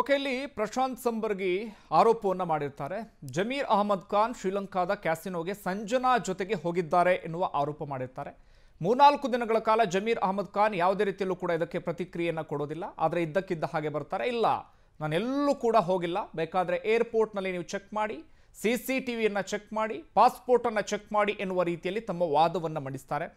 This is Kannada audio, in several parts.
ಓಕೆ ಇಲ್ಲಿ ಪ್ರಶಾಂತ್ ಸಂಬರ್ಗಿ ಆರೋಪವನ್ನು ಮಾಡಿರ್ತಾರೆ. ಜಮೀರ್ ಅಹಮದ್ ಖಾನ್ ಶ್ರೀಲಂಕಾದ ಕ್ಯಾಸಿನೋಗೆ ಸಂಜನಾ ಜೊತೆಗೆ ಹೋಗಿದ್ದಾರೆ ಎನ್ನುವ ಆರೋಪ ಮಾಡಿರ್ತಾರೆ. ಮೂರ್ನಾಲ್ಕು ದಿನಗಳ ಕಾಲ ಜಮೀರ್ ಅಹಮದ್ ಖಾನ್ ಯಾವುದೇ ರೀತಿಯಲ್ಲೂ ಕೂಡ ಇದಕ್ಕೆ ಪ್ರತಿಕ್ರಿಯೆಯನ್ನು ಕೊಡೋದಿಲ್ಲ. ಆದರೆ ಇದ್ದಕ್ಕಿದ್ದ ಹಾಗೆ ಬರ್ತಾರೆ. ಇಲ್ಲ, ನಾನೆಲ್ಲೂ ಕೂಡ ಹೋಗಿಲ್ಲ. ಬೇಕಾದರೆ ಏರ್ಪೋರ್ಟ್ನಲ್ಲಿ ನೀವು ಚೆಕ್ ಮಾಡಿ, ಸಿ ಸಿ ಟಿ ವಿಯನ್ನು ಚೆಕ್ ಮಾಡಿ, ಪಾಸ್ಪೋರ್ಟನ್ನು ಚೆಕ್ ಮಾಡಿ ಎನ್ನುವ ರೀತಿಯಲ್ಲಿ ತಮ್ಮ ವಾದವನ್ನು ಮಂಡಿಸ್ತಾರೆ.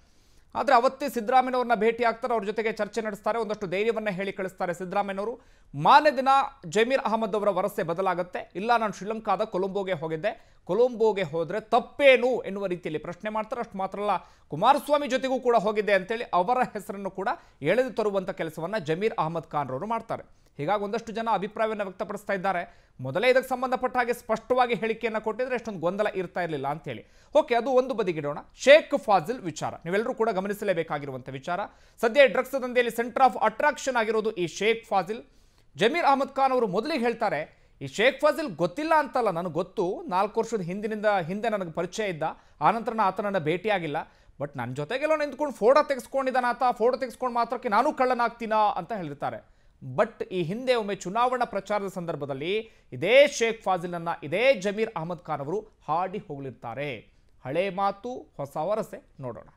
ಆದರೆ ಅವತ್ತೇ ಸಿದ್ದರಾಮಯ್ಯವ್ರನ್ನ ಭೇಟಿ ಆಗ್ತಾರೆ, ಅವ್ರ ಜೊತೆಗೆ ಚರ್ಚೆ ನಡೆಸ್ತಾರೆ, ಒಂದಷ್ಟು ಧೈರ್ಯವನ್ನು ಹೇಳಿ ಕಳಿಸ್ತಾರೆ ಸಿದ್ದರಾಮಯ್ಯವರು ಮಾನ್ಯ ದಿನ ಜಮೀರ್ ಅಹಮದ್ ಅವರ ವರಸೆ ಬದಲಾಗುತ್ತೆ. ಇಲ್ಲ, ನಾನು ಶ್ರೀಲಂಕಾದ ಕೊಲಂಬೋಗೆ ಹೋಗಿದ್ದೆ. ಕೊಲಂಬೋಗೆ ಹೋದರೆ ತಪ್ಪೇನು ಎನ್ನುವ ರೀತಿಯಲ್ಲಿ ಪ್ರಶ್ನೆ ಮಾಡ್ತಾರೆ. ಅಷ್ಟು ಮಾತ್ರ ಅಲ್ಲ, ಕುಮಾರಸ್ವಾಮಿ ಜೊತೆಗೂ ಕೂಡ ಹೋಗಿದ್ದೆ ಅಂತೇಳಿ ಅವರ ಹೆಸರನ್ನು ಕೂಡ ಎಳೆದು ತರುವಂಥ ಕೆಲಸವನ್ನು ಜಮೀರ್ ಅಹಮದ್ ಖಾನ್ ರವರು ಮಾಡ್ತಾರೆ. ಹೀಗಾಗಿ ಒಂದಷ್ಟು ಜನ ಅಭಿಪ್ರಾಯವನ್ನು ವ್ಯಕ್ತಪಡಿಸ್ತಾ ಇದ್ದಾರೆ. ಮೊದಲೇ ಇದಕ್ಕೆ ಸಂಬಂಧಪಟ್ಟ ಹಾಗೆ ಸ್ಪಷ್ಟವಾಗಿ ಹೇಳಿಕೆಯನ್ನು ಕೊಟ್ಟಿದ್ರೆ ಎಷ್ಟೊಂದು ಗೊಂದಲ ಇರ್ತಾ ಇರಲಿಲ್ಲ ಅಂತೇಳಿ. ಓಕೆ, ಅದು ಒಂದು ಬದಿಗಿಡೋಣ. ಶೇಖ್ ಫಾಜಿಲ್ ವಿಚಾರ. ನೀವೆಲ್ಲರೂ ಕೂಡ ಗಮನಿಸಲೇಬೇಕಾಗಿರುವಂಥ ವಿಚಾರ. ಸದ್ಯ ಡ್ರಗ್ಸ್ ದಂಧೆಯಲ್ಲಿ ಸೆಂಟರ್ ಆಫ್ ಅಟ್ರಾಕ್ಷನ್ ಆಗಿರೋದು ಈ ಶೇಖ್ ಫಾಜಿಲ್. ಜಮೀರ್ ಅಹಮದ್ ಖಾನ್ ಅವರು ಮೊದಲಿಗೆ ಹೇಳ್ತಾರೆ, ಈ ಶೇಖ್ ಫಾಜಿಲ್ ಗೊತ್ತಿಲ್ಲ ಅಂತಲ್ಲ, ನನಗೆ ಗೊತ್ತು. ನಾಲ್ಕು ವರ್ಷದ ಹಿಂದಿನಿಂದ ಹಿಂದೆ ನನಗೆ ಪರಿಚಯ ಇದ್ದ. ಆನಂತರ ನಾನು ಆತನನ್ನು ಭೇಟಿಯಾಗಿಲ್ಲ. ಬಟ್ ನನ್ನ ಜೊತೆಗೆಲ್ಲ ನಿಂತ್ಕೊಂಡು ಫೋಟೋ ತೆಗೆಸ್ಕೊಂಡಿದ್ದಾನ ಆತ. ಫೋಟೋ ತೆಗೆಸ್ಕೊಂಡು ಮಾತ್ರಕ್ಕೆ ನಾನು ಕಳ್ಳನಾಗ್ತೀನಾ ಅಂತ ಹೇಳಿರ್ತಾರೆ. ಬಟ್ ಈ ಹಿಂದೆ ಒಮ್ಮೆ ಚುನಾವಣಾ ಪ್ರಚಾರದ ಸಂದರ್ಭದಲ್ಲಿ ಇದೇ ಶೇಖ್ ಫಾಜಿಲನ್ನು ಇದೇ ಜಮೀರ್ ಅಹಮದ್ ಖಾನ್ ಅವರು ಹಾಡಿ ಹೋಗಲಿರ್ತಾರೆ ಹಳೆ ಮಾತು, ಹೊಸ ವರಸೆ ನೋಡೋಣ.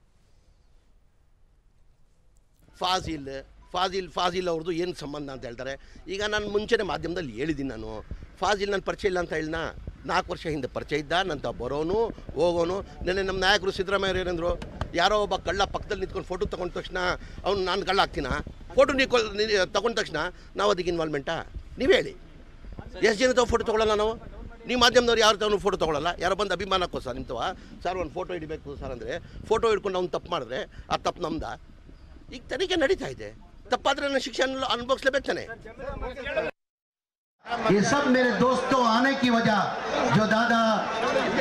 ಫಾಜಿಲ್ ಫಾಜಿಲ್ ಫಾಜಿಲ್ ಅವ್ರದ್ದು ಏನು ಸಂಬಂಧ ಅಂತ ಹೇಳ್ತಾರೆ? ಈಗ ನಾನು ಮುಂಚೆನೇ ಮಾಧ್ಯಮದಲ್ಲಿ ಹೇಳಿದ್ದೀನಿ ನಾನು. ಫಾಜಿಲ್ ನನ್ನ ಪರಿಚಯ ಇಲ್ಲ ಅಂತ ಹೇಳಿನ? ನಾಲ್ಕು ವರ್ಷ ಹಿಂದೆ ಪರಿಚಯ ಇದ್ದ ನಂತ ಬರೋನು, ಹೋಗೋನು. ನೆನ್ನೆ ನಮ್ಮ ನಾಯಕರು ಸಿದ್ದರಾಮಯ್ಯ ಏನಂದ್ರು, ಯಾರೋ ಒಬ್ಬ ಕಳ್ಳ ಪಕ್ಕದಲ್ಲಿ ನಿಂತ್ಕೊಂಡು ಫೋಟೋ ತೊಗೊಂಡ ತಕ್ಷಣ ಅವ್ನು ನಾನು ಕಳ್ಳ ಆಗ್ತೀನ ಫೋಟೋ ನೀವು ತಗೊಂಡ ತಕ್ಷಣ ನಾವು ಅದಕ್ಕೆ ಇನ್ವಾಲ್ವ್ಮೆಂಟಾ ನೀವು ಹೇಳಿ ಎಷ್ಟು ಜನ ತಾವು ಫೋಟೋ ತೊಗೊಳ್ಳಲ್ಲ ನಾವು ನೀವು ಮಾಧ್ಯಮದವ್ರು ಯಾರು ತಾವು ಫೋಟೋ ತೊಗೊಳ್ಳಲ್ಲ ಯಾರೋ ಬಂದು ಅಭಿಮಾನಕ್ಕೋಸ್ಕರ ನಿಂತವ ಸರ್ ಒಂದು ಫೋಟೋ ಹಿಡಿಬೇಕು ಸರ್ ಅಂದರೆ ಫೋಟೋ ಹಿಡ್ಕೊಂಡು ಅವ್ನು ತಪ್ಪು ಮಾಡಿದ್ರೆ ಆ ತಪ್ಪು ನಮ್ದ ಈಗ ತನಿಖೆ ನಡೀತಾ ಇದೆ ತಪ್ಪಾದ್ರೆ ನನ್ನ ಶಿಕ್ಷೆ ಅನ್ಲ- ಅನುಭವಿಸ್ಲೇಬೇಕು ತಾನೆ ये सब मेरे दोस्तों आने की वजह जो दादा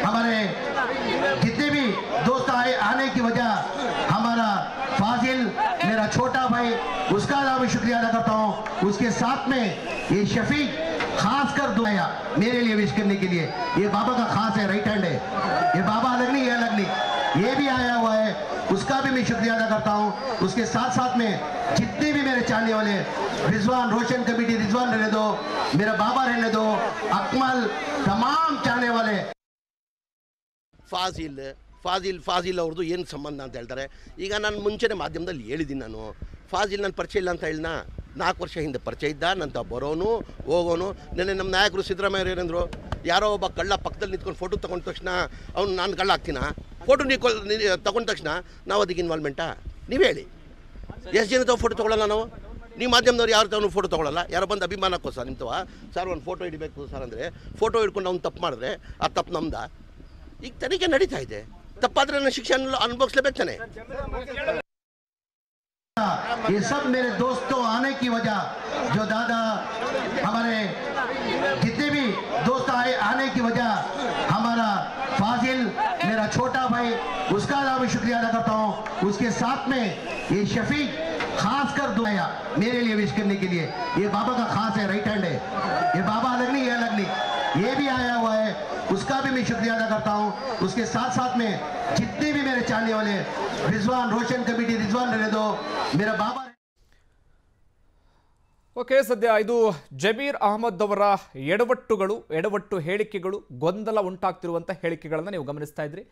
हमारे जितने भी दोस्त आए आने की वजह भाई उसका भी शुक्रिया अदा करता हूँ उसके साथ में ये शफीक खास कर दुआया मेरे लिए विश करने के लिए ये बाबा का खास है राइट हैंड है ये बाबा अलग नहीं ये अलग नहीं ये भी आया हुआ है उसका भी मैं शुक्रिया अदा करता हूँ उसके साथ साथ में जितने भी मेरे चाहने वाले रिजवान रोशन कमेटी रिजवान रहने दो मेरा बाबा रहने दो अकमल तमाम चाहने वाले ಫಾಜಿಲ್ ಫಾಜಿಲ್ ಫಾಜಿಲ್ ಅವ್ರದ್ದು ಏನು ಸಂಬಂಧ ಅಂತ ಹೇಳ್ತಾರೆ ಈಗ ನಾನು ಮುಂಚೆನೇ ಮಾಧ್ಯಮದಲ್ಲಿ ಹೇಳಿದ್ದೀನಿ ನಾನು ಫಾಜಿಲ್ ನನ್ನ ಪರಿಚಯ ಇಲ್ಲ ಅಂತ ಹೇಳಿನ ನಾಲ್ಕು ವರ್ಷ ಹಿಂದೆ ಪರಿಚಯ ಇದ್ದ, ನಂತ ಬರೋನು, ಹೋಗೋನು. ನೆನ್ನೆ ನಮ್ಮ ನಾಯಕರು ಸಿದ್ದರಾಮಯ್ಯ ಏನಂದ್ರು ಯಾರೋ ಒಬ್ಬ ಕಳ್ಳ ಪಕ್ಕದಲ್ಲಿ ನಿಂತ್ಕೊಂಡು ಫೋಟೋ ತೊಗೊಂಡ ತಕ್ಷಣ ಅವ್ನು ನಾನು ಕಳ್ಳ ಹಾಕ್ತೀನಾ ಫೋಟೋ ನೀವು ತಗೊಂಡ ತಕ್ಷಣ ನಾವು ಅದಕ್ಕೆ ಇನ್ವಾಲ್ವ್ಮೆಂಟಾ ನೀವು ಹೇಳಿ. ಎಷ್ಟು ಜನ ಫೋಟೋ ತೊಗೊಳ್ಳಲ್ಲ ನಾವು? ನೀವು ಮಾಧ್ಯಮದವ್ರು ಯಾರು ತಾವು ಫೋಟೋ ತೊಗೊಳ್ಳಲ್ಲ ಯಾರೋ ಬಂದು ಸರ್ ನಿಂತವ ಸರ್, ಒಂದು ಫೋಟೋ ಹಿಡಿಬೇಕು ಸರ್ ಅಂದರೆ ಫೋಟೋ ಹಿಡ್ಕೊಂಡು ಅವ್ನು ತಪ್ಪು ಮಾಡಿದ್ರೆ, ಆ ತಪ್ಪು ನಮ್ದ? ಈಗ ತನಿಖೆ ನಡೀತಾ ಇದೆ. ತಪ್ಪಾದರೆ ನನ್ನ ಶಿಕ್ಷಣ ಅನುಭವಿಸ್ಲೇಬೇಕು ತಾನೆ. ये सब मेरे दोस्तों आने की वजह, जो दादा हमारे जितने भी दोस्त आए, आने की वजह हमारा फाजिल, मेरा छोटा भाई, उसका भी शुक्रिया अदा करता हूँ। उसके साथ में ये शफीक खास कर दुआया मेरे लिए विश करने के लिए। ये बाबा का खास है राइट हैंड है। भी मैं शुक्रिया अदा करता हूँ उसके साथ साथ में जितने भी मेरे चाहने वाले रिजवान रोशन कमेटी रिजवान रहने दो मेरा बाबा ಓಕೆ ಸದ್ಯ ಇದು ಜಬೀರ್ ಅಹಮದ್ ಅವರ ಎಡವಟ್ಟುಗಳು ಎಡವಟ್ಟು ಹೇಳಿಕೆಗಳು ಗೊಂದಲ ಉಂಟಾಗ್ತಿರುವಂಥ ಹೇಳಿಕೆಗಳನ್ನು ನೀವು ಗಮನಿಸ್ತಾ ಇದ್ರಿ